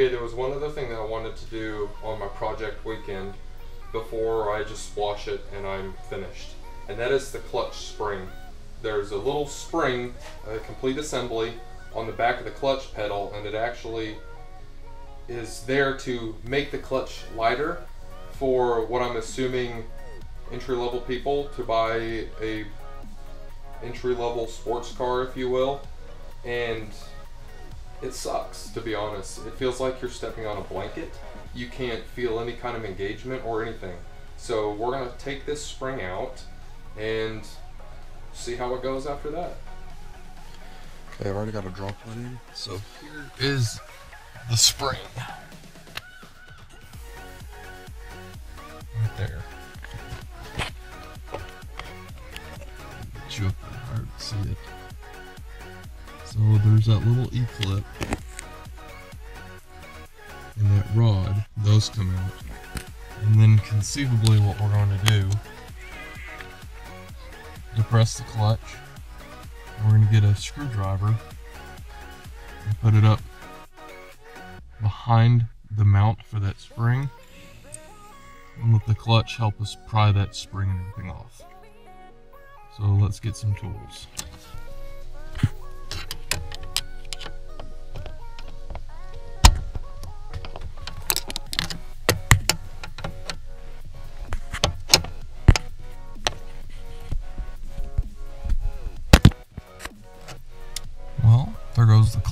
Okay, there was one other thing that I wanted to do on my project weekend before I just wash it and I'm finished. And that is the clutch spring. There's a little spring, a complete assembly, on the back of the clutch pedal, and it actually is there to make the clutch lighter for what I'm assuming entry level people to buy a entry level sports car, if you will. And it sucks, to be honest. It feels like you're stepping on a blanket. You can't feel any kind of engagement or anything. So we're gonna take this spring out and see how it goes after that. Okay, I've already got a drop one in. So here is the spring. Right there. Get you up there see it. So there's that little E-clip and that rod. Those come out. And then conceivably what we're going to do, depress the clutch. We're going to get a screwdriver and put it up behind the mount for that spring and let the clutch help us pry that spring and everything off. So let's get some tools.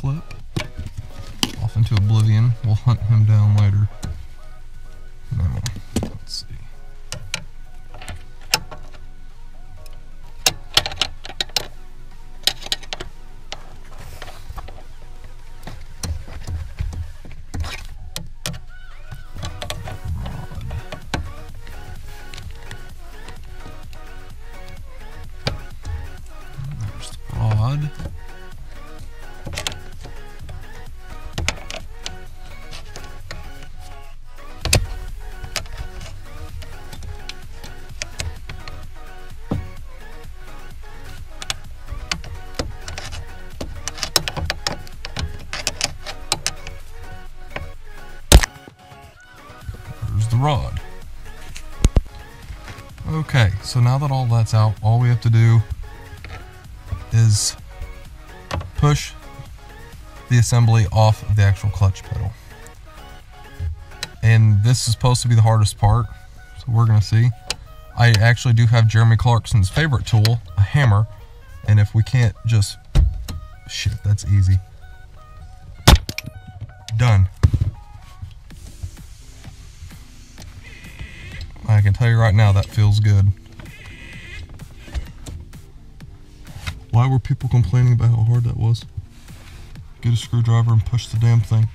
Clip. Off into oblivion. We'll hunt him down later. Rod. Okay, so now that all that's out, all we have to do is push the assembly off of the actual clutch pedal. And this is supposed to be the hardest part, so we're gonna see. I actually do have Jeremy Clarkson's favorite tool, a hammer, and if we can't just, shit, that's easy. Done. I can tell you right now that feels good. Why were people complaining about how hard that was? Get a screwdriver and push the damn thing.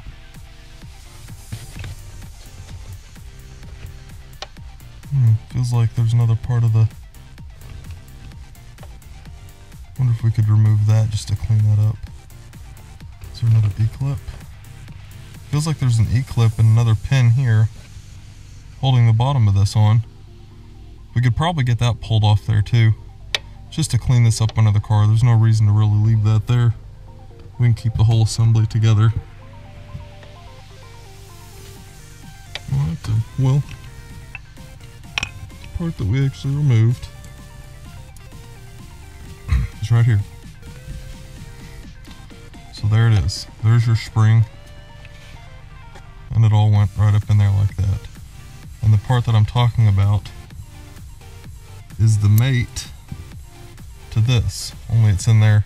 Hmm, feels like there's another part of the... wonder if we could remove that just to clean that up. Is there another E-clip? Feels like there's an E-clip and another pin here holding the bottom of this on. We could probably get that pulled off there too. Just to clean this up under the car. There's no reason to really leave that there. We can keep the whole assembly together. Well, the part that we actually removed is right here. So there it is. There's your spring. And it all went right up in there like that. And the part that I'm talking about is the mate to this, only it's in there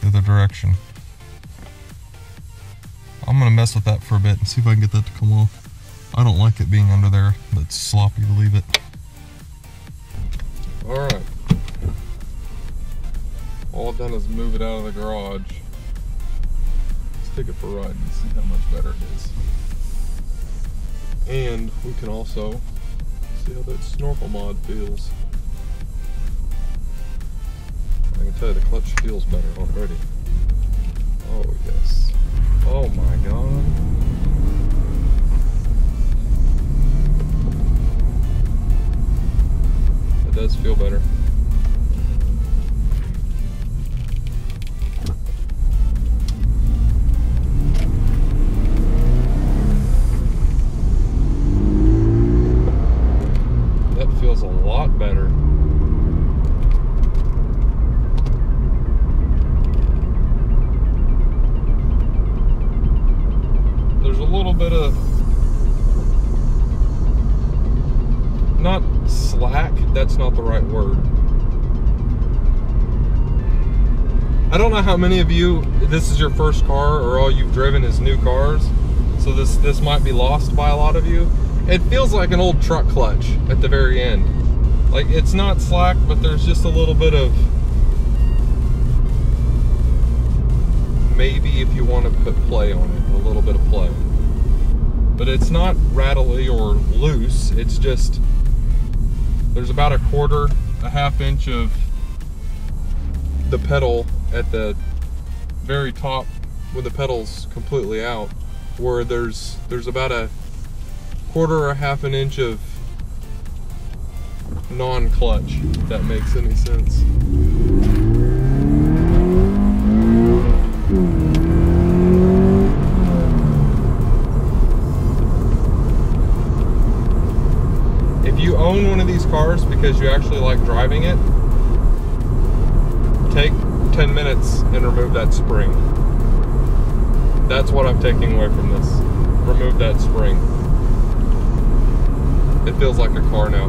the other direction. I'm gonna mess with that for a bit and see if I can get that to come off. I don't like it being under there, it's sloppy to leave it. Alright. All I've done is move it out of the garage. Let's take it for a ride and see how much better it is. And we can also see how that snorkel mod feels. I can tell you the clutch feels better already. Oh yes. Oh my god. It does feel better. Bit of not slack, that's not the right word. I don't know how many of you this is your first car or all you've driven is new cars. So this this might be lost by a lot of you. It feels like an old truck clutch at the very end. Like it's not slack, but there's just a little bit of maybe if you want to put play on it, a little bit of play. But it's not rattly or loose, it's just there's about a quarter, a half inch of the pedal at the very top with the pedals completely out where there's there's about a quarter or a half an inch of non-clutch if that makes any sense if you own one of these cars because you actually like driving it take 10 minutes and remove that spring. That's what I'm taking away from this. Remove that spring. It feels like a car now.